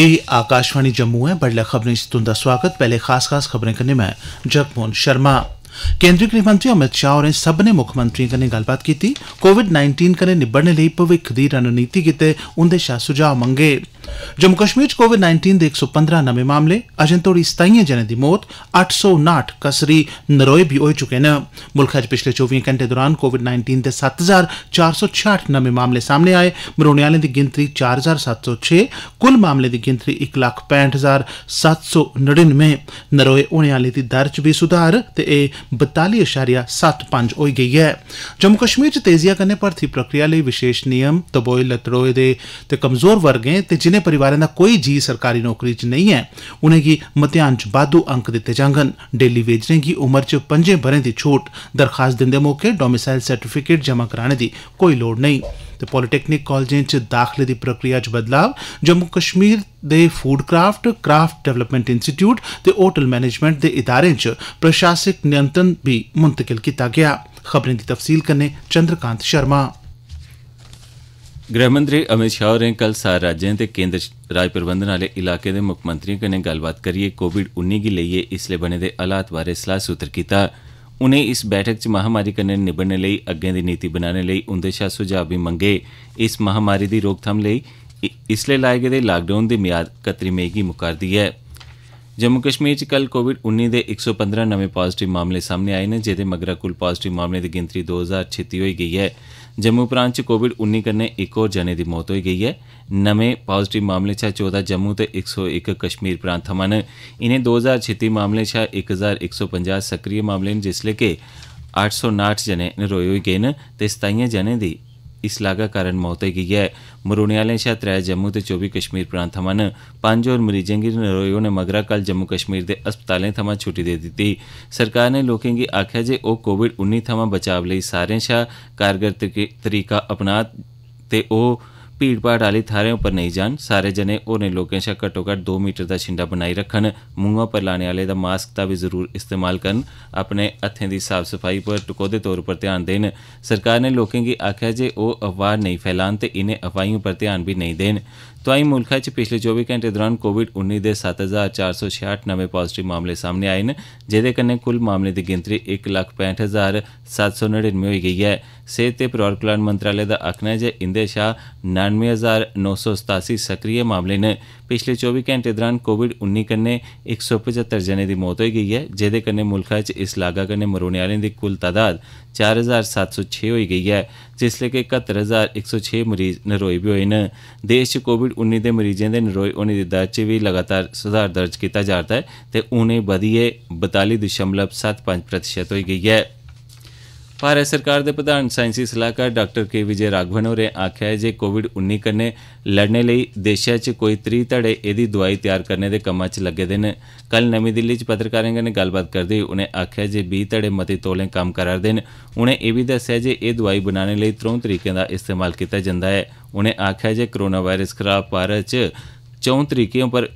एह् आकाशवाणी जम्मू ऐ बडलै खबरें च तुंदा स्वागत पैह्ले खास खास खबरें कन्नै मैं जगमोहन शर्मा केंद्री गृहमंत्री अमित शाह होरें सब्भनें मुक्खमंत्रिएँ कन्नै गल्लबात कीती। कोविड 19 कन्नै निब्बड़ने लेई भविक्ख दी रणनीति गितै उंदे शा सुझाव मंगे। जम्मू कश्मीर च कोविड 19 दे 115 नमें मामले, अजें तोड़ी सताइयें जनें दी मौत 859 कसरी नरोए बी होई चुके न। मुल्खै च पिछले 24 घंटे दौरान कोविड 19 दे 7466 नमें मामले सामने आए। मरोने आलें दी गिनतरी 4706 कुल मामलें दी गिनतरी इक लक्ख पैंठ हज़ार सत्त सौ नड़िनमें। नरोए होने आलें दी दर च बी सुधार, ते एह् बताली अशारिया सत्त पंज होई गेई ऐ जम्मू कश्मीर च तेजिया कन्नै भर्थी प्रक्रिया लेई विशेष नियम दबोए लतड़ोए दे ते कमजोर वर्गें ते जिनें परिवारें दा कोई जी सरकारी नौकरी च नेईं ऐ उनेंगी मतेयान च बाद्दू अंक दित्ते जाङन डेली वेजरें गी उमर च पंजें ब'रें दी छूट दरखास्त दिंदे मौके डोमिसाइल सर्टिफिकेट जमा कराने दी कोई लोड़ नेईं ते पॉलीटैक्निक कालजें च दाखले दी प्रक्रिया च बदलाव जम्मू कश्मीर दे food craft craft development institute ते होटल मैनेजमेंट दे इदारें च प्रशासनिक नियंत्रण बी मुंतकिल कीता गेआ खबरें दी तफसील कन्नै चंद्रकांत शर्मा गृहमंत्री अमित शाह होरें कल सार राज्यें ते केंद्र राज प्रबंधन आह्ले इलाकें दे मुक्खमंत्रिएं कन्नै गल्लबात करियै कोविड उन्नी गी लेइयै इसलै बने दे हालात बारै सलाह सूत्र कीता उनें इस बैठक च महामारी कन्नै निब्बड़ने लेई अग्गें दी नीति बनाने लेई उंदे शा सुझाव बी मंगे इस महामारी दी रोकथाम लेई इसलै लाए गेदे लॉकडाउन दी म्याद कत्तरी मई गी मुका'रदी ऐ जम्मू कश्मीर च कल कोविड उन्नी दे इक सौ पंदरां नमें पॉजिटिव मामले सामने आए न जेह्दे मगरा कुल पॉजिटिव मामलें दी गिनतरी दो हजार छित्ती होई गेई ऐ जम्मू प्रांत च कोविड उन्नी कन्नै इक होर जने दी मौत होई गेई ऐ नमें पॉजिटिव मामले चा चौदह जम्मू ते इक सौ इक कश्मीर प्रांत थमां न इनें दो हजार छित्ती मामलें शा इक हजार इक सौ पंजाह् सक्रिय मामले न जिसलै कि अट्ठ सौ नाठ जने नरोए होई गे न ते सताइयें जनें दी इस लागा कारण मौत होई गेई ऐ मरोने आलें शा त्रै जम्मू ते चौबी कश्मीर प्रांत थमां न पंज होर मरीजें गी नरोए होने मगरा कल जम्मू कश्मीर दे अस्पतालें थमां छुट्टी देई दित्ती सरकार ने लोकें गी आखेआ जे ओह् कोविड उन्नी थमां बचाव लेई सारें शा कारगर तरीका अपना ते ओह् भीड़ भाड़ आह्ली थाह्रें उप्पर नेईं जान सारे जने होरनें लोकें शा घट्टो घट्ट दो मीटर दा छिंडा बनाई रक्खन मुंहै पर लाने आह्ले दा मास्क दा बी जरूर इस्तेमाल करन अपने हत्थें दी साफ सफाई पर टकोह्दे तौर उप्पर ध्यान देन सरकार ने लोकें गी आखेआ जे ओह् अफवाह नेईं फैलान ते इनें अफवाहीं उप्पर ध्यान बी नेईं देन तोआईं मुल्खै च पिछले चौबी घैंटे दौरान कोविड उन्नी दे सत्त हजार चार सौ छियाठ नमें पॉजिटिव मामले सामने आए न जेह्दे कन्नै कुल मामलें दी गिनतरी इक लक्ख पैंठ हजार सत्त सौ नड़िनमें होई गेई ऐ सेहत ते परोआर कल्याण मंत्रालय दा आखना ऐ जे इंदे शा नानमें हजार नौ सौ सतासी सक्रिय मामले न पिछले चौबी घैंटे दौरान कोविड उन्नी कन्नै इक सौ पचहत्तर जने दी मौत होई गेई ऐ जेह्दे कन्नै मुल्खै च इस लागा कन्नै मरोने आह्लें दी कुल तादाद चार हजार सत्त सौ छे होई गेई ऐ जिसलै कि कत्तर हजार इक सौ छे मरीज नरोए बी होए न देश च कोविड उन्नी दे मरीजें दे नरोए होने दी दर च बी लगातार सुधार दर्ज कीता जा'रदा ऐ ते हून एह् बधियै बताली दशमलव सत्त पंज प्रतिशत होई गेई ऐ भारत सरकार दे प्रधान साइंसी सलाहकार डाक्टर के विजय राघवन होरें आखेआ ऐ जे कोविड उन्नी कन्नै लड़ने लेई देशै च कोई त्री धड़े एह्दी दोआई तैयार करने दे कम्मा च लग्गे दे न कल नमीं दिल्ली च पत्रकारें कन्नै गल्लबात करदे होई उनें आखेआ जे बीह् धड़े मते तौले कम्म करा'रदे न उनें एह् बी दस्सेआ जे एह् दोआई बनाने लेई त्रौं तरीकें दा इस्तेमाल कीता जंदा ऐ उनें आखेआ जे कोरोना वायरस खलाफ भारत च चौं तरीकें उप्पर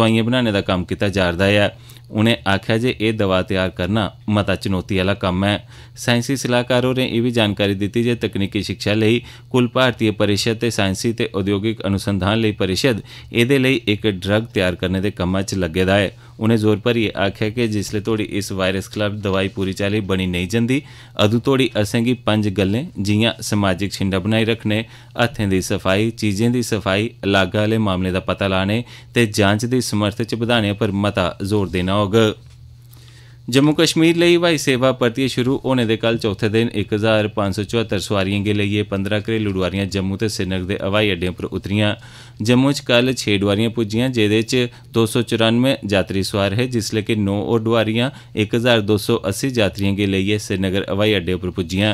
दोआइयां बनाने दा कम्म कीता जा'रदा ऐ उनें आखेआ जे एह् दवा तैयार करना मता चुनौती आह्ला कम्म ऐ साइंसी सलाहकार होरें एह् बी जानकारी दित्ती जे तकनीकी शिक्षा लेई कुल भारतीय परिषद ते साइंसी ते उद्योगिक अनुसंधान लेई परिषद एह्दे लेई इक ड्रग तैयार करने दे कम्मा च लग्गे दा ऐ उनें जोर भरियै आखेआ कि जिसलै तोड़ी इस वायरस खलाफ दवाई पूरी चाल्ली बनी नेईं जंदी अदूं तोड़ी असेंगी पंज गल्लें जिआं समाजिक छिंडा बनाई रक्खने हत्थें दी सफाई चीजें दी सफाई लागै आह्ले मामले दा पता लाने ते जांच दी समर्थ च बधाने पर मता जोर देना होग 老哥 जम्मू कश्मीर लेई हवाई सेवा परतियै शुरू होने दे कल चौथे दिन इक हजार पंज सौ चौहत्तर सोआरियें गी लेइयै पंदरां घरेलू डोआरियां जम्मू ते श्रीनगर दे हवाई अड्डें पर उतरियां जम्मू च कल छे डोआरियां पुज्जियां जेह्दे च दो सौ चौरानवे यात्री सोआर हे जिसलै कि नौ होर डोआरियां इक हजार दो सौ अस्सी यात्रियें गी लेइयै श्रीनगर हवाई अड्डे पर पुज्जियां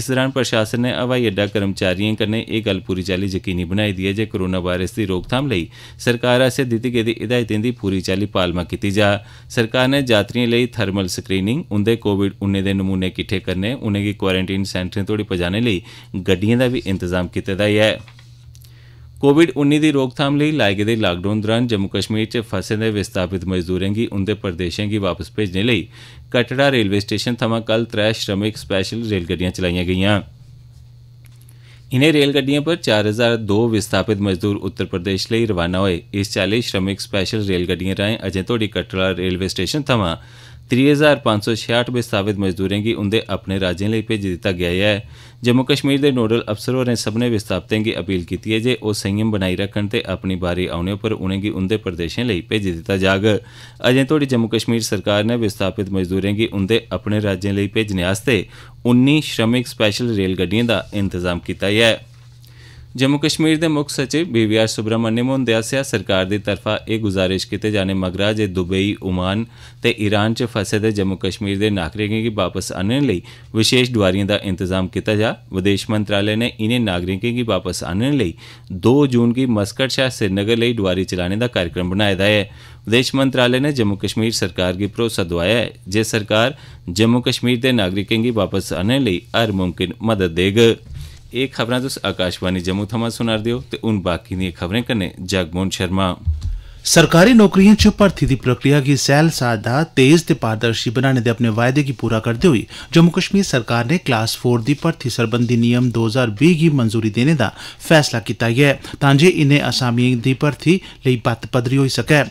इस दौरान प्रशासन ने हवाई अड्डा कर्मचारियें कन्नै एह् गल्ल पूरी चाल्ली यकीनी बनाई दी ऐ जे कोरोना वायरस दी रोकथाम लेई सरकार आसेआ दित्ती गेदी हिदायतें दी पूरी चाल्ली पालमा कीती जा सरकार ने यात्रियें लेई थर्मल स्क्रीनिंग उंदे कोविड उन्नी दे नमूने किट्ठे करने उनेंगी क्वारंटीन सेंटरें तोड़ी पजाने लेई गड्डिएं दा बी इंतजाम कीते दा ऐ कोविड उन्नी दी रोकथाम लेई लाए गेदे लाकडाउन दौरान जम्मू कश्मीर च फसे दे विस्थापित मजदूरें गी उंदे प्रदेशें गी वापस भेजने लेई कटड़ा रेलवे स्टेशन थमां कल त्रै श्रमिक स्पैशल रेलगड्डियां चलाईआं गेईआं इनें रेलगड्डियें पर चार हजार दो विस्थापित मजदूर उत्तर प्रदेश लेई रवाना होए इस चाल्ली श्रमिक स्पैशल रेलगड्डियें राएं अजें तोड़ी कटड़ा रेलवे स्टेशन थमां त्रीह् हजार पंज सौ छियाठ विस्थापित मजदूरें गी उंदे अपने राज्यें लेई भेजी दित्ता गेआ ऐ जम्मू कश्मीर दे नोडल अफसर होरें सब्भनें विस्थापितें गी अपील कीती ऐ जे ओह् संयम बनाई रक्खन ते अपनी बारी औने उप्पर उनेंगी उंदे प्रदेशें लेई भेजी दित्ता जाग अजें तोड़ी जम्मू कश्मीर सरकार नै विस्थापित मजदूरें गी उंदे अपने राज्यें लेई भेजने आस्तै उन्नी श्रमिक स्पैशल रेलगड्डियें दा इंतजाम कीता ऐ ਜੰਮੂ ਕਸ਼ਮੀਰ ਦੇ ਮੁੱਖ ਸਚਿਵ ਬੀਵੀਆਰ ਸੁਬਰਮਨਿਅਮ ਦੱਸਿਆ ਸਰਕਾਰ ਦੀ ਤਰਫਾ ਇਹ ਗੁਜ਼ਾਰਿਸ਼ ਕੀਤੇ ਜਾਣੇ ਮਗਰਾ ਜੇ ਦੁਬਈ, ਓਮਾਨ ਤੇ ਈਰਾਨ 'ਚ ਫਸੇ ਦੇ ਜੰਮੂ ਕਸ਼ਮੀਰ ਦੇ ਨਾਗਰਿਕਾਂ ਦੀ ਵਾਪਸ ਆਣਨ ਲਈ ਵਿਸ਼ੇਸ਼ ਦੁਆਰੀਆਂ ਦਾ ਇੰਤਜ਼ਾਮ ਕੀਤਾ ਜਾ, ਵਿਦੇਸ਼ ਮੰਤਰਾਲੇ ਨੇ ਇਨੇ ਨਾਗਰਿਕਾਂ ਦੀ ਵਾਪਸ ਆਣਨ ਲਈ 2 ਜੂਨ ਦੀ ਮਸਕਟ ਸ਼ਹਿਰ ਸ੍ਰੀਨਗਰ ਲਈ ਦੁਆਰੀ ਚਲਾਣੇ ਦਾ ਕਾਰਜਕ੍ਰਮ ਬਣਾਇਆ ਦਾ ਹੈ। ਵਿਦੇਸ਼ ਮੰਤਰਾਲੇ ਨੇ ਜੰਮੂ ਕਸ਼ਮੀਰ ਸਰਕਾਰ ਦੀ ਭਰੋਸਾ ਦਵਾਇਆ ਹੈ ਜੇ ਸਰਕਾਰ ਜੰਮੂ ਕਸ਼ਮੀਰ ਦੇ ਨਾਗਰਿਕਾਂ ਦੀ ਵਾਪਸ ਆਣਨ ਲਈ ਹਰ ਮੁਮਕਿਨ ਮਦਦ ਦੇਗੀ एह् खबरां तुस आकाशवाणी जम्मू थमां सुना'रदे ओ ते हून बाकी दिएं खबरें कन्नै जगमोहन शर्मा सरकारी नौकरियें च भर्थी दी प्रक्रिया गी सैल सादा तेज ते पारदर्शी बनाने दे अपने वायदे गी पूरा करदे होई जम्मू कश्मीर सरकार ने क्लास फोर दी भर्थी सरबंधी नियम 2020 गी मंजूरी देने दा फैसला कीता ऐ तां जे इनें असामिएं दी भर्थी लेई बत्त पदरी होई सकै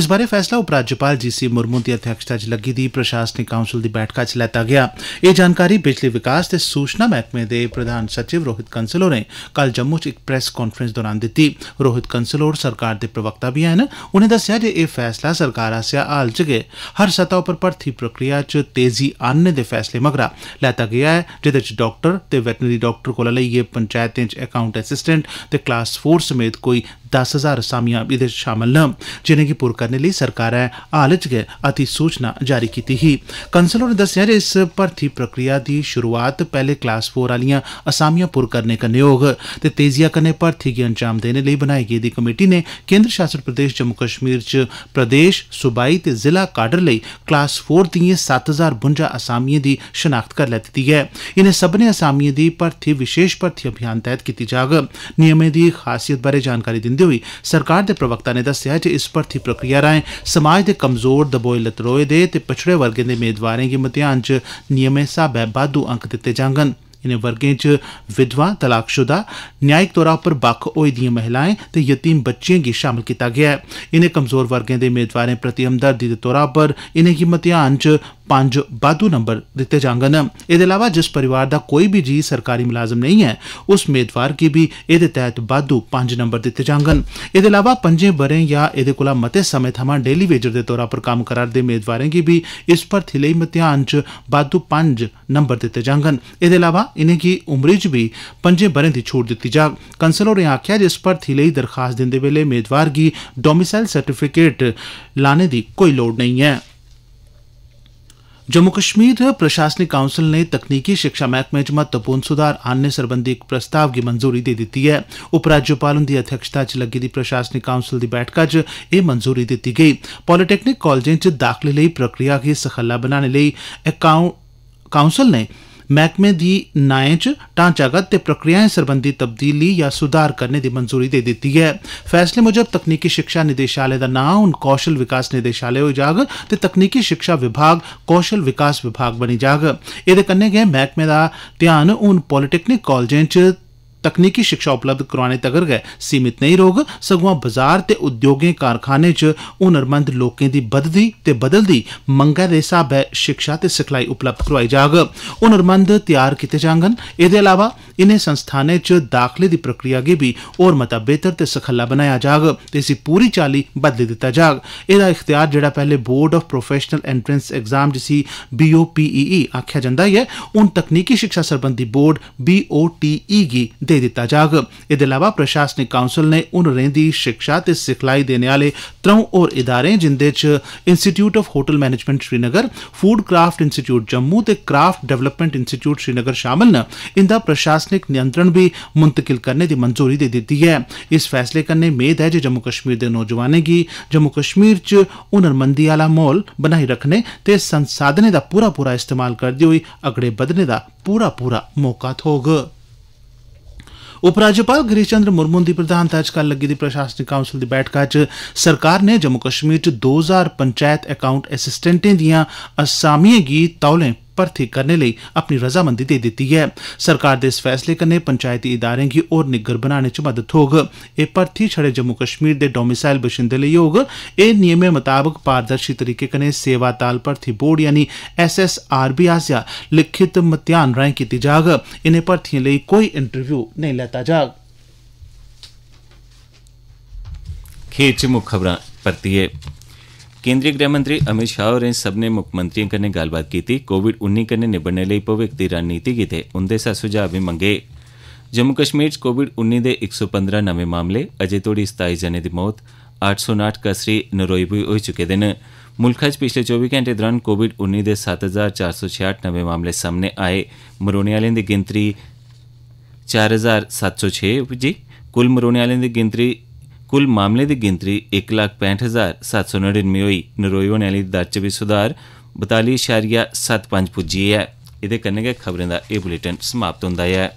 इस बारै फैसला उपराज्यपाल जी सी मुर्मू दी अध्यक्षता च लग्गी दी प्रशासनिक काउंसल दी बैठका च लैता गेआ एह् जानकारी बिजली विकास ते सूचना मैह्कमे दे प्रधान सचिव रोहित कंसल होरें कल जम्मू च इक प्रेस कांफ्रेंस दौरान दित्ती रोहित कंसल होर सरकार दे प्रवक्ता बी हैन उनें दस्सेआ जे एह् फैसला सरकार आसेआ हाल च गै हर सतह उप्पर भर्थी प्रक्रिया च तेजी आनने दे फैसले मगरा लैता गेआ ऐ जेह्दे च डाक्टर ते वैटनरी डाक्टर कोला लेइयै पंचैतें च अकाउंट असिस्टेंट ते क्लास फोर समेत कोई दस हज़ार असामियाँ एह्दे च शामल न। जिनेंगी पुर करने लेई सरकारै हाल च गै अधिसूचना जारी कीती ही। कंसल होरें दस्सेआ जे इस भर्थी प्रक्रिया दी शुरुआत पैह्ले क्लास फोर आलियाँ असामियाँ पुर करने कन्नै होग ते तेजिया कन्नै भर्थी गी अंजाम देने लेई बनाई गेदी कमेटी ने केंद्र शासित प्रदेश, जम्मू कश्मीर च प्रदेश, सूबाई ते जिला काडर लेई क्लास फोर दिएँ सत्त हज़ार बुंजा असामिएँ दी शनाख्त करी लैती दी ऐ। इनें सब्भनें असामिएँ दी भर्थी विशेष भर्थी अभियान तैह्त कीती जाग। नियमें दी खासियत बारै जानकारी दिंदे होई सरकार दे प्रवक्ता ने दस्सेआ जे इस भर्थी प्रक्रिया राएं समाज दे कमजोर दबोए लतरोए दे ते पछड़े वर्गें दे मेदवारें गी मतेयान च नियमें स्हाबै बाद्धू अंक दित्ते जाङन इनें वर्गें च विधवा तलाकशुदा न्यायिक तौरा पर बक्ख होई दिएं महिलाएं ते यतीम बच्चिएं गी शामल कीता गेआ ऐ इनें कमजोर वर्गें दे मेदवारें प्रति हमदर्दी दे तौरा पर इनेंगी मतेयान च पंज बाद्धू नंबर दित्ते जाङन एह्दे अलावा जिस परिवार दा कोई बी जी सरकारी मुलाजम नेईं ऐ उस मेदवार गी बी एह्दे तैह्त बाद्धू पंज नंबर दित्ते जाङन एह्दे अलावा पंजें ब'रें या एह्दे कोला मते समें थमां डेली वेजर दे तौरा पर कम्म करा'रदे मेदवारें गी बी इस भर्थी लेई मतेयान च बाद्धू पंज नंबर दित्ते जाङन एह्दे अलावा इनेंगी उमरी च बी पंजें ब'रें दी छूट दित्ती जाग। कंसल होरें आखेआ जे इस भर्थी लेई दरखास्त दिंदे बेल्ले मेदवार गी डोमिसाइल सर्टिफिकेट लाने दी कोई लोड़ नेईं ऐ। जम्मू कश्मीर प्रशासनिक काउंसल ने तकनीकी शिक्षा मैह्कमे च महत्वपूर्ण सुधार आनने सरबंधी इक प्रस्ताव गी मंजूरी दे दित्ती ऐ। उपराज्यपाल हुंदी अध्यक्षता च लग्गी दी प्रशासनिक काउंसल दी बैठका च एह् मंजूरी दित्ती गेई। पॉलीटैक्निक कालजें च दाखले लेई प्रक्रिया गी सखल्ला बनाने लेई काउंसल ने मैह्कमे दी नाएं च ढांचागत ते प्रक्रियाएं सरबंधी तब्दीली या सुधार करने दी मंजूरी दे दित्ती ऐ फैसले मुजब तकनीकी शिक्षा निदेशालय दा नां हून कौशल विकास निदेशालय होई जाग ते तकनीकी शिक्षा विभाग कौशल विकास विभाग बनी जाग एह्दे कन्नै गै मैह्कमे दा ध्यान हून पॉलीटैक्निक कालजें च तकनीकी शिक्षा उपलब्ध करोआने तगर गै सीमित नेईं रौह्ग। सगुआं बाज़ार ते उद्योगें, कारखाने च हुनरमंद लोकें दी बधदी ते बदलदी मंगै दे स्हाबै शिक्षा ते सिखलाई उपलब्ध करोआई जाग हुनरमंद तैयार कीते जाङन एह्दे अलावा इनें संस्थानें च दाखले दी प्रक्रिया गी बी होर मता बेहतर ते सखल्ला बनाया जाग ते इसी पूरी चाल्ली बदली दित्ता जाग एह्दा इख्तियार जेह्ड़ा पैह्ले board of professional entrance exam जिसी बीओपीई आखेआ जंदा ऐ, हून तकनीकी शिक्षा सरबंधी बोर्ड बीओटीई गी दे दित्ता जाग एह्दे अलावा प्रशासनिक काउंसल ने हुनरें दी शिक्षा ते सिखलाई देने आह्ले त्र'ऊं होर इदारें जिंदे च institute of hotel management Srinagar food craft institute Jammu ते क्राफ्ट डेवलपमेंट इंस्टीट्यूट श्रीनगर शामल न इंदा प्रशासनिक नियंत्रण बी मुंतकिल करने दी मंजूरी दे दित्ती ऐ इस फैसले कन्नै मेद ऐ जे जम्मू कश्मीर दे नौजवानें गी जम्मू कश्मीर च हुनरमंदी आह्ला माहौल बनाई रखने ते संसाधनें दा पूरा पूरा इस्तेमाल करदे होई अगड़े बधने दा पूरा पूरा मौका थ्होग उपराज्यपाल गिरीश चंद्र मुर्मू हुंदी प्रधानता च कल लग्गी दी प्रशासनिक काउंसल दी बैठका च सरकार ने जम्मू कश्मीर च दो हजार पंचैत अकाउंट असिस्टेंटें दियां असामिएं गी तौलें भर्थी करने लेई अपनी रजामंदी देई दित्ती ऐ। सरकार दे इस फैसले कन्नै पंचायती इदारें गी होर निग्गर बनाने च मदद थ्होग। एह् भर्थी छड़े जम्मू कश्मीर दे डोमिसाइल बशिंदे लेई होग। एह् नियमें मताबक पारदर्शी तरीके कन्नै सेवा ताल भर्थी बोर्ड यानी एस एस आर बी आसेआ लिखित मतेयान राएँ कीती जाग। इनें भर्थियें लेई कोई इंटरव्यू नेईं लैता जाग। खेत च मुक्ख खबरां परतियै। केंद्री गृह मंत्री अमित शाह होरें सब्भनें मुक्खमंत्रियें कन्नै गल्लबात कीती कोविड उन्नी कन्नै निबड़ने लेई भविक्ख दी रणनीति गितै उंदे सा सुझाव बी मंगे जम्मू कश्मीर च कोविड उन्नी दे इक सौ पंदरां नमें मामले अजें तोड़ी सताई जने दी मौत अट्ठ सौ नाठ कसरी नरोई बी होई चुके दे न मुल्खा च पिछले चौबी घैंटे दौरान कोविड उन्नी दे सत्त हजार चार सौ छियाठ नमें मामले सामने आए मरोने आह्लें दी गिनतरी चार हजार सत्त सौ छे पुज्जी कुल मरोने आह्लें दी गिनतरी कुल मामलें दी गिनतरी इक लक्ख पैंठ हजार सत्त सौ नड़िनमें होई नरोई होने आह्ली दर च बी सुधार बताली इशारिया सत्त पंज पुज्जी ऐ एह्दे कन्नै गै खबरें दा एह् बुलेटिन समाप्त होंदा ऐ